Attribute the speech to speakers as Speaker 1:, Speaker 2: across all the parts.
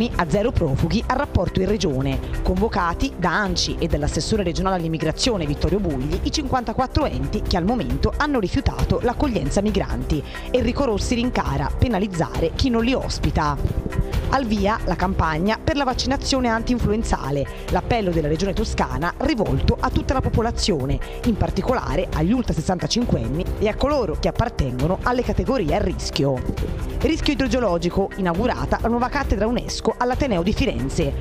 Speaker 1: comuni a zero profughi al rapporto in regione, convocati da ANCI e dall'assessore regionale all'immigrazione Vittorio Bugli i 54 enti che al momento hanno rifiutato l'accoglienza migranti. Enrico Rossi rincara penalizzare chi non li ospita. Al via la campagna per la vaccinazione anti-influenzale, l'appello della Regione Toscana rivolto a tutta la popolazione, in particolare agli ultra 65 anni e a coloro che appartengono alle categorie a rischio. Rischio idrogeologico, inaugurata la nuova cattedra UNESCO all'Ateneo di Firenze.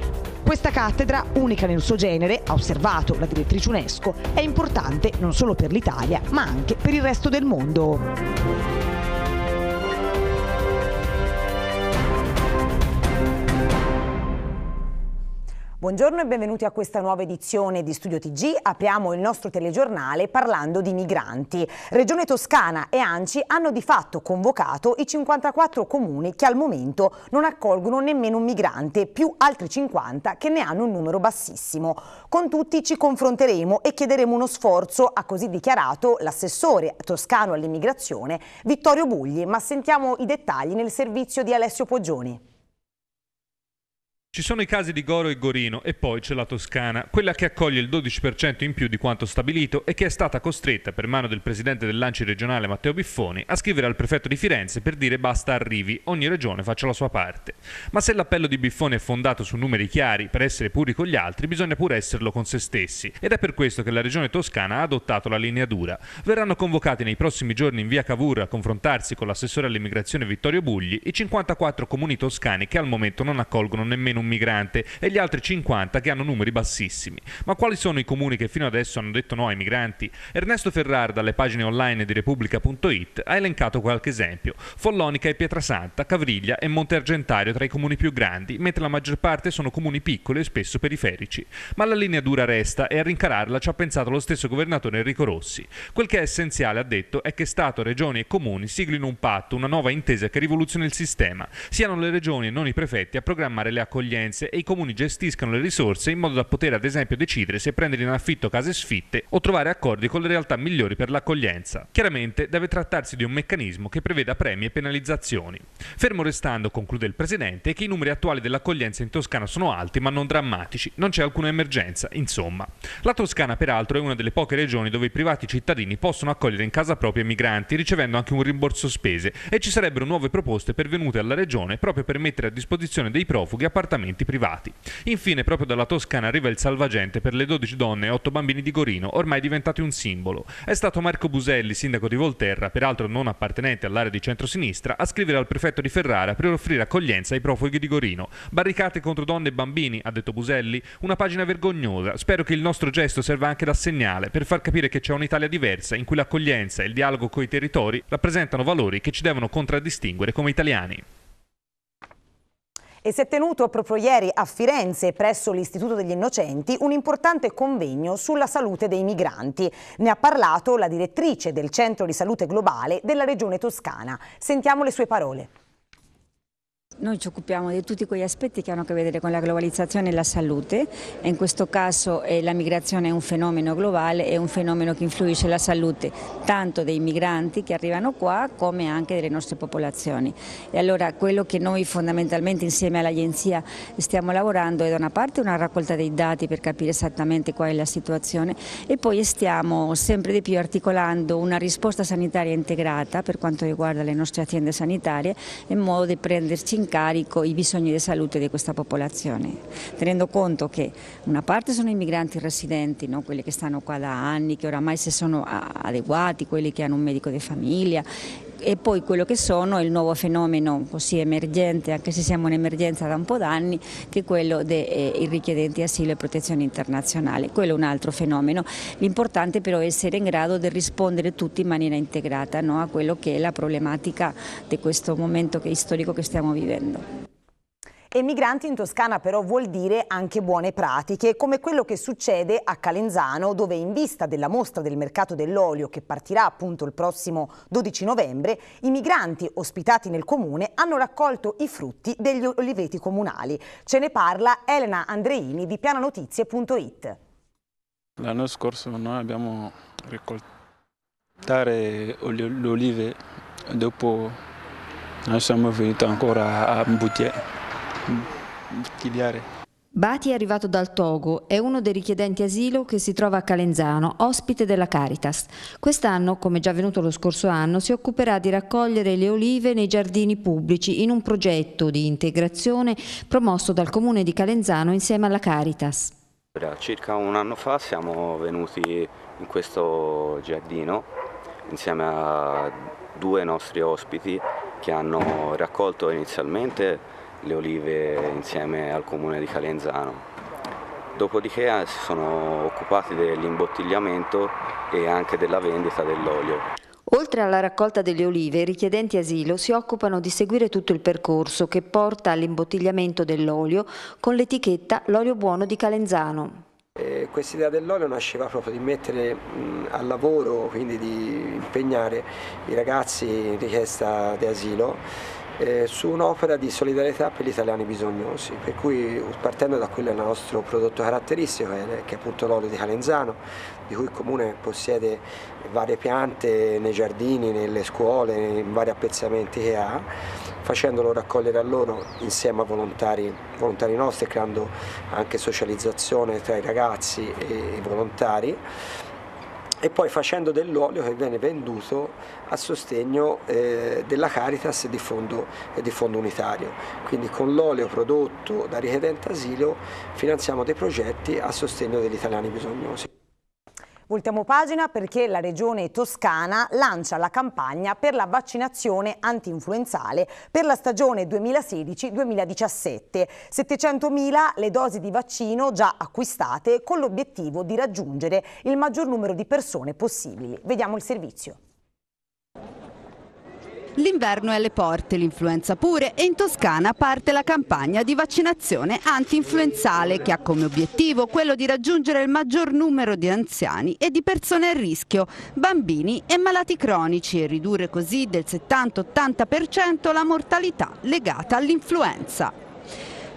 Speaker 1: Questa cattedra, unica nel suo genere, ha osservato la direttrice UNESCO, è importante non solo per l'Italia, ma anche per il resto del mondo. Buongiorno e benvenuti a questa nuova edizione di Studio TG. Apriamo il nostro telegiornale parlando di migranti. Regione Toscana e ANCI hanno di fatto convocato i 54 comuni che al momento non accolgono nemmeno un migrante, più altri 50 che ne hanno un numero bassissimo. Con tutti ci confronteremo e chiederemo uno sforzo, ha così dichiarato l'assessore toscano all'immigrazione Vittorio Bugli, ma sentiamo i dettagli nel servizio di Alessio Poggioni.
Speaker 2: Ci sono i casi di Goro e Gorino e poi c'è la Toscana, quella che accoglie il 12% in più di quanto stabilito e che è stata costretta, per mano del presidente dell'Anci regionale Matteo Biffoni, a scrivere al prefetto di Firenze per dire basta arrivi, ogni regione faccia la sua parte. Ma se l'appello di Biffoni è fondato su numeri chiari per essere puri con gli altri, bisogna pure esserlo con se stessi. Ed è per questo che la regione toscana ha adottato la linea dura. Verranno convocati nei prossimi giorni in via Cavour a confrontarsi con l'assessore all'immigrazione Vittorio Bugli i 54 comuni toscani che al momento non accolgono nemmeno un migrante e gli altri 50 che hanno numeri bassissimi. Ma quali sono i comuni che fino adesso hanno detto no ai migranti? Ernesto Ferrar dalle pagine online di Repubblica.it ha elencato qualche esempio. Follonica e Pietrasanta, Cavriglia e Monte Argentario tra i comuni più grandi, mentre la maggior parte sono comuni piccoli e spesso periferici. Ma la linea dura resta e a rincararla ci ha pensato lo stesso governatore Enrico Rossi. Quel che è essenziale, ha detto, è che Stato, Regioni e Comuni siglino un patto, una nuova intesa che rivoluzioni il sistema. Siano le regioni e non i prefetti a programmare le accoglienze accoglienze e i comuni gestiscano le risorse in modo da poter ad esempio decidere se prendere in affitto case sfitte o trovare accordi con le realtà migliori per l'accoglienza. Chiaramente deve trattarsi di un meccanismo che preveda premi e penalizzazioni. Fermo restando, conclude il Presidente, che i numeri attuali dell'accoglienza in Toscana sono alti ma non drammatici, non c'è alcuna emergenza, insomma. La Toscana peraltro è una delle poche regioni dove i privati cittadini possono accogliere in casa propria migranti ricevendo anche un rimborso spese e ci sarebbero nuove proposte pervenute alla Regione proprio per mettere a disposizione dei profughi appartamenti appartamenti privati. Infine, proprio dalla Toscana arriva il salvagente per le 12 donne e 8 bambini di Gorino, ormai diventati un simbolo. È stato Marco Buselli, sindaco di Volterra, peraltro non appartenente all'area di centrosinistra, a scrivere al prefetto di Ferrara per offrire accoglienza ai profughi di Gorino. Barricate contro donne e bambini, ha detto Buselli, una pagina vergognosa. Spero che il nostro gesto serva anche da segnale per far capire che c'è un'Italia diversa in cui l'accoglienza e il dialogo coi territori rappresentano valori che ci devono contraddistinguere come italiani
Speaker 1: e si è tenuto proprio ieri a Firenze, presso l'Istituto degli Innocenti, un importante convegno sulla salute dei migranti. Ne ha parlato la direttrice del Centro di Salute Globale della Regione Toscana. Sentiamo le sue parole.
Speaker 3: Noi ci occupiamo di tutti quegli aspetti che hanno a che vedere con la globalizzazione e la salute in questo caso eh, la migrazione è un fenomeno globale, è un fenomeno che influisce sulla salute tanto dei migranti che arrivano qua come anche delle nostre popolazioni. E allora quello che noi fondamentalmente insieme all'agenzia stiamo lavorando è da una parte una raccolta dei dati per capire esattamente qual è la situazione e poi stiamo sempre di più articolando una risposta sanitaria integrata per quanto riguarda le nostre aziende sanitarie in modo di prenderci in carico i bisogni di salute di questa popolazione, tenendo conto che una parte sono i migranti residenti, no? quelli che stanno qua da anni, che oramai si sono adeguati, quelli che hanno un medico di famiglia e poi quello che sono il nuovo fenomeno così emergente, anche se siamo in emergenza da un po' d'anni, che è quello dei eh, richiedenti asilo e protezione internazionale. Quello è un altro fenomeno. L'importante però è essere in grado di rispondere tutti in maniera integrata no, a quello che è la problematica di questo momento storico che stiamo vivendo.
Speaker 1: E migranti in Toscana però vuol dire anche buone pratiche, come quello che succede a Calenzano, dove in vista della mostra del mercato dell'olio che partirà appunto il prossimo 12 novembre, i migranti ospitati nel comune hanno raccolto i frutti degli oliveti comunali. Ce ne parla Elena Andreini di piananotizie.it.
Speaker 4: L'anno scorso noi abbiamo raccolto le olive, dopo noi siamo venuti ancora a Mbutier bottigliare.
Speaker 5: Bati è arrivato dal Togo, è uno dei richiedenti asilo che si trova a Calenzano, ospite della Caritas. Quest'anno, come già avvenuto lo scorso anno, si occuperà di raccogliere le olive nei giardini pubblici in un progetto di integrazione promosso dal comune di Calenzano insieme alla Caritas.
Speaker 6: Circa un anno fa siamo venuti in questo giardino insieme a due nostri ospiti che hanno raccolto inizialmente le olive insieme al comune di Calenzano. Dopodiché eh, si sono occupati dell'imbottigliamento e anche della vendita dell'olio.
Speaker 5: Oltre alla raccolta delle olive, i richiedenti asilo si occupano di seguire tutto il percorso che porta all'imbottigliamento dell'olio con l'etichetta L'olio buono di Calenzano.
Speaker 7: Eh, Questa idea dell'olio nasceva proprio di mettere mh, al lavoro, quindi di impegnare i ragazzi in richiesta di asilo eh, su un'opera di solidarietà per gli italiani bisognosi, per cui partendo da quello che è il nostro prodotto caratteristico, che è appunto l'olio di Calenzano, di cui il Comune possiede varie piante nei giardini, nelle scuole, in vari appezzamenti che ha, facendolo raccogliere a loro insieme a volontari, volontari nostri, creando anche socializzazione tra i ragazzi e i volontari e poi facendo dell'olio che viene venduto a sostegno eh, della Caritas di, fondo, di fondo unitario. Quindi con l'olio prodotto da richiedente asilo finanziamo dei progetti a sostegno degli italiani bisognosi.
Speaker 1: Voltiamo pagina perché la regione toscana lancia la campagna per la vaccinazione anti-influenzale per la stagione 2016-2017. 700.000 le dosi di vaccino già acquistate con l'obiettivo di raggiungere il maggior numero di persone possibili. Vediamo il servizio.
Speaker 8: L'inverno è alle porte, l'influenza pure e in Toscana parte la campagna di vaccinazione anti-influenzale che ha come obiettivo quello di raggiungere il maggior numero di anziani e di persone a rischio, bambini e malati cronici e ridurre così del 70-80% la mortalità legata all'influenza.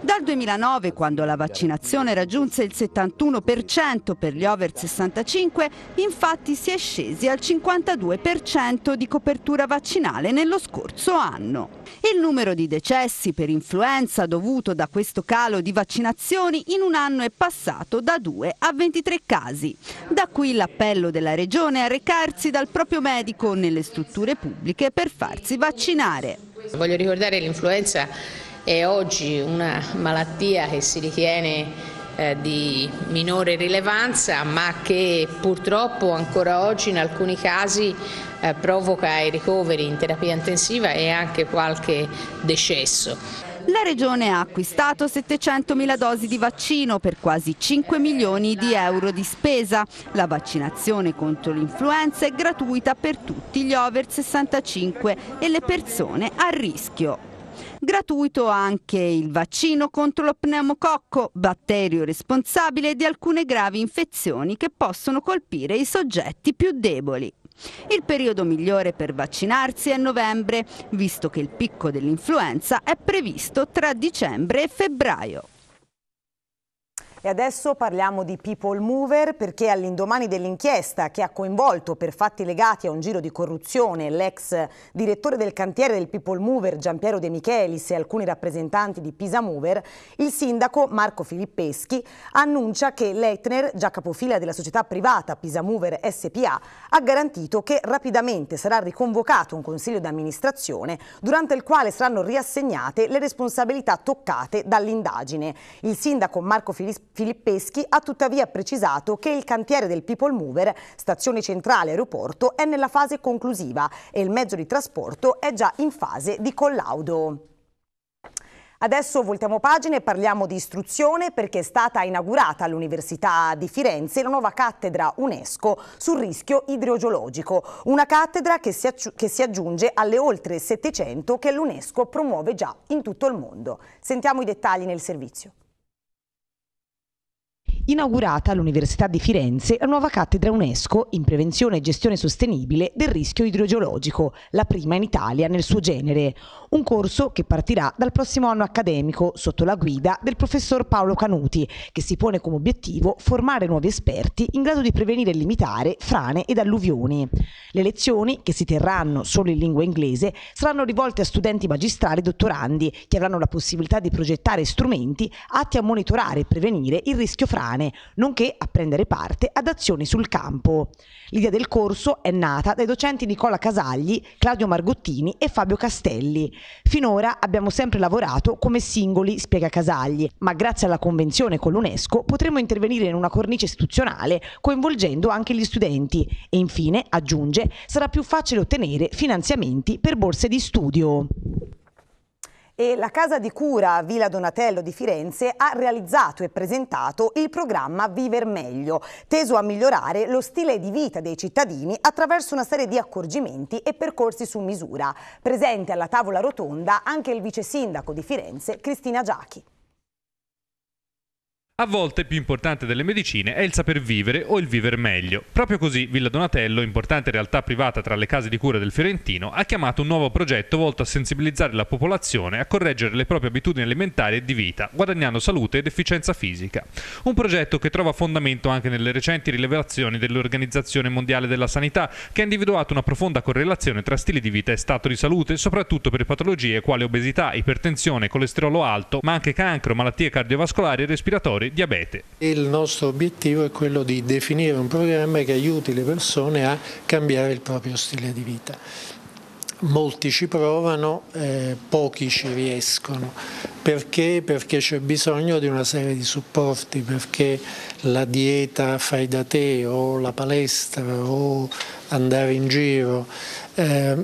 Speaker 8: Dal 2009, quando la vaccinazione raggiunse il 71% per gli over 65, infatti si è scesi al 52% di copertura vaccinale nello scorso anno. Il numero di decessi per influenza dovuto da questo calo di vaccinazioni in un anno è passato da 2 a 23 casi. Da qui l'appello della Regione a recarsi dal proprio medico nelle strutture pubbliche per farsi vaccinare.
Speaker 9: Voglio ricordare l'influenza è oggi una malattia che si ritiene eh, di minore rilevanza ma che purtroppo ancora oggi in alcuni casi eh, provoca i ricoveri in terapia intensiva e anche qualche decesso.
Speaker 8: La Regione ha acquistato 700.000 dosi di vaccino per quasi 5 milioni di euro di spesa. La vaccinazione contro l'influenza è gratuita per tutti gli over 65 e le persone a rischio. Gratuito anche il vaccino contro lo pneumococco, batterio responsabile di alcune gravi infezioni che possono colpire i soggetti più deboli. Il periodo migliore per vaccinarsi è novembre, visto che il picco dell'influenza è previsto tra dicembre e febbraio.
Speaker 1: E adesso parliamo di People Mover perché all'indomani dell'inchiesta che ha coinvolto per fatti legati a un giro di corruzione l'ex direttore del cantiere del People Mover Giampiero De Michelis e alcuni rappresentanti di Pisa Mover, il sindaco Marco Filippeschi annuncia che l'Eitner, già capofila della società privata Pisa Mover SPA, ha garantito che rapidamente sarà riconvocato un consiglio di amministrazione durante il quale saranno riassegnate le responsabilità toccate dall'indagine. Il sindaco Marco Filippeschi Filippeschi ha tuttavia precisato che il cantiere del People Mover, stazione centrale aeroporto, è nella fase conclusiva e il mezzo di trasporto è già in fase di collaudo. Adesso voltiamo pagina e parliamo di istruzione perché è stata inaugurata all'Università di Firenze la nuova cattedra UNESCO sul rischio idrogeologico, una cattedra che si, che si aggiunge alle oltre 700 che l'UNESCO promuove già in tutto il mondo. Sentiamo i dettagli nel servizio. Inaugurata all'Università di Firenze la nuova cattedra UNESCO in prevenzione e gestione sostenibile del rischio idrogeologico, la prima in Italia nel suo genere. Un corso che partirà dal prossimo anno accademico sotto la guida del professor Paolo Canuti, che si pone come obiettivo formare nuovi esperti in grado di prevenire e limitare frane ed alluvioni. Le lezioni, che si terranno solo in lingua inglese, saranno rivolte a studenti magistrali e dottorandi, che avranno la possibilità di progettare strumenti atti a monitorare e prevenire il rischio frane temporanee, nonché a prendere parte ad azioni sul campo. L'idea del corso è nata dai docenti Nicola Casagli, Claudio Margottini e Fabio Castelli. Finora abbiamo sempre lavorato come singoli, spiega Casagli, ma grazie alla convenzione con l'UNESCO potremo intervenire in una cornice istituzionale coinvolgendo anche gli studenti e infine, aggiunge, sarà più facile ottenere finanziamenti per borse di studio e la casa di cura Villa Donatello di Firenze ha realizzato e presentato il programma Viver Meglio, teso a migliorare lo stile di vita dei cittadini attraverso una serie di accorgimenti e percorsi su misura. Presente alla tavola rotonda anche il vice sindaco di Firenze, Cristina Giachi.
Speaker 2: A volte più importante delle medicine è il saper vivere o il viver meglio. Proprio così Villa Donatello, importante realtà privata tra le case di cura del Fiorentino, ha chiamato un nuovo progetto volto a sensibilizzare la popolazione a correggere le proprie abitudini alimentari e di vita, guadagnando salute ed efficienza fisica. Un progetto che trova fondamento anche nelle recenti rilevazioni dell'Organizzazione Mondiale della Sanità, che ha individuato una profonda correlazione tra stili di vita e stato di salute, soprattutto per patologie quali obesità, ipertensione, colesterolo alto, ma anche cancro, malattie cardiovascolari e respiratori diabete.
Speaker 10: Il nostro obiettivo è quello di definire un programma che aiuti le persone a cambiare il proprio stile di vita. Molti ci provano, eh, pochi ci riescono. Perché? Perché c'è bisogno di una serie di supporti, perché la dieta fai da te o la palestra o andare in giro eh,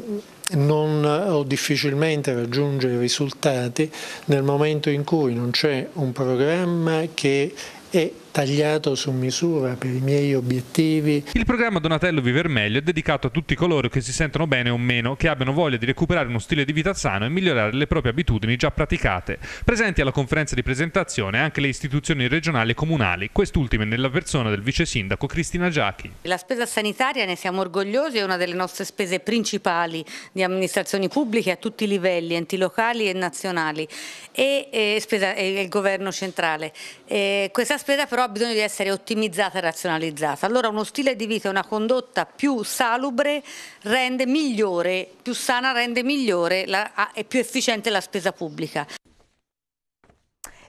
Speaker 10: non, o difficilmente raggiunge i risultati nel momento in cui non c'è un programma che è tagliato su misura per i miei obiettivi.
Speaker 2: Il programma Donatello Viver Meglio è dedicato a tutti coloro che si sentono bene o meno, che abbiano voglia di recuperare uno stile di vita sano e migliorare le proprie abitudini già praticate. Presenti alla conferenza di presentazione anche le istituzioni regionali e comunali, quest'ultime nella persona del vice sindaco Cristina Giachi.
Speaker 11: La spesa sanitaria, ne siamo orgogliosi, è una delle nostre spese principali di amministrazioni pubbliche a tutti i livelli, enti locali e nazionali e, e, spesa, e il governo centrale. E questa spesa però ha bisogno di essere ottimizzata e razionalizzata. Allora uno stile di vita e una condotta più salubre rende migliore, più sana rende migliore e più efficiente la spesa pubblica.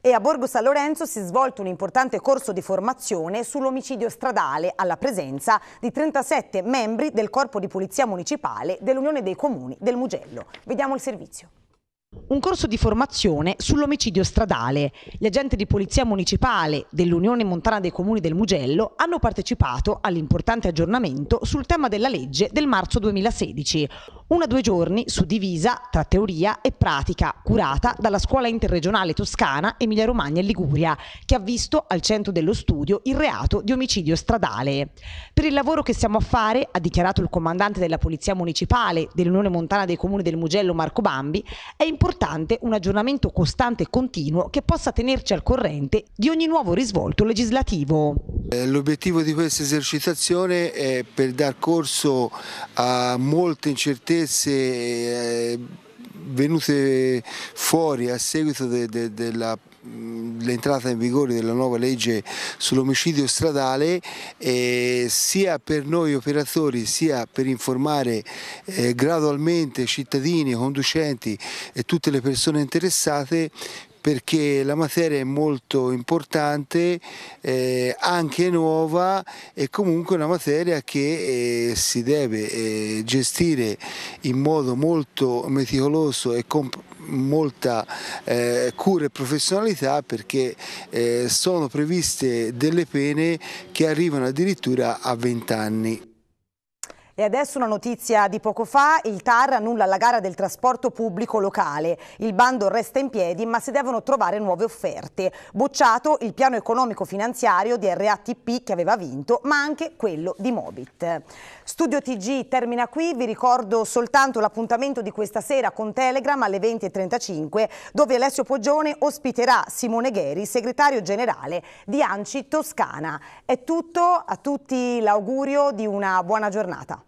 Speaker 1: E a Borgo San Lorenzo si è svolto un importante corso di formazione sull'omicidio stradale alla presenza di 37 membri del Corpo di Polizia Municipale dell'Unione dei Comuni del Mugello. Vediamo il servizio. Un corso di formazione sull'omicidio stradale. Gli agenti di polizia municipale dell'Unione Montana dei Comuni del Mugello hanno partecipato all'importante aggiornamento sul tema della legge del marzo 2016. Una due giorni suddivisa tra teoria e pratica, curata dalla Scuola Interregionale Toscana Emilia Romagna e Liguria, che ha visto al centro dello studio il reato di omicidio stradale. Per il lavoro che stiamo a fare, ha dichiarato il comandante della Polizia Municipale dell'Unione Montana dei Comuni del Mugello Marco Bambi, è importante un aggiornamento costante e continuo che possa tenerci al corrente di ogni nuovo risvolto legislativo.
Speaker 12: Eh, l'obiettivo di questa esercitazione è per dar corso a molte incertezze eh, venute fuori a seguito dell'entrata de, de in vigore della nuova legge sull'omicidio stradale eh, sia per noi operatori sia per informare eh, gradualmente cittadini, conducenti e tutte le persone interessate perché la materia è molto importante, eh, anche nuova e comunque una materia che eh, si deve eh, gestire in modo molto meticoloso e con molta eh, cura e professionalità perché eh, sono previste delle pene che arrivano addirittura a 20 anni.
Speaker 1: E adesso una notizia di poco fa, il TAR annulla la gara del trasporto pubblico locale. Il bando resta in piedi ma si devono trovare nuove offerte. Bocciato il piano economico finanziario di RATP che aveva vinto ma anche quello di Mobit. Studio TG termina qui, vi ricordo soltanto l'appuntamento di questa sera con Telegram alle 20.35 dove Alessio Poggione ospiterà Simone Gheri, segretario generale di Anci Toscana. È tutto, a tutti l'augurio di una buona giornata.